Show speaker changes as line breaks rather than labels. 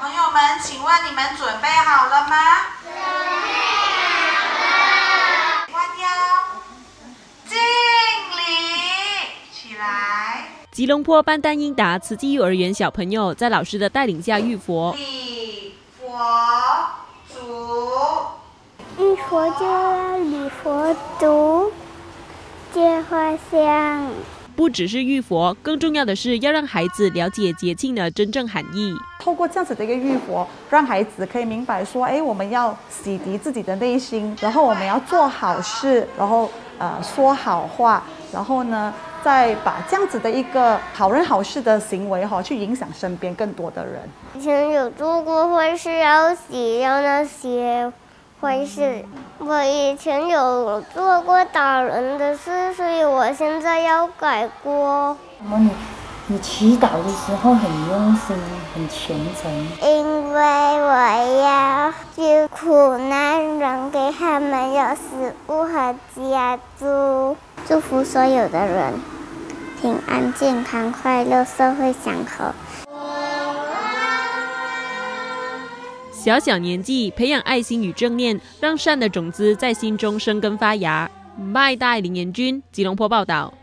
朋友们，请问你们准备好了吗？准备好了。弯腰，敬礼，起来。
吉隆坡班丹英达慈济幼儿园小朋友在老师的带领下浴佛。
礼佛祖。
浴佛就要礼佛祖，接花香。
不只是浴佛，更重要的是要让孩子了解节庆的真正含义。
透过这样子的一个浴佛，让孩子可以明白说，哎，我们要洗涤自己的内心，然后我们要做好事，然后呃说好话，然后呢，再把这样子的一个好人好事的行为哈，去影响身边更多的人。
以前有做过坏事，要洗掉那些。坏事，我以前有做过打人的事，所以我现在要改过。
你你祈祷的时候很用心，很虔诚。
因为我要救苦难人，给他们有食物和家住。祝福所有的人平安、健康、快乐，社会祥和。
小小年纪培养爱心与正念，让善的种子在心中生根发芽。麦代林彦君，吉隆坡报道。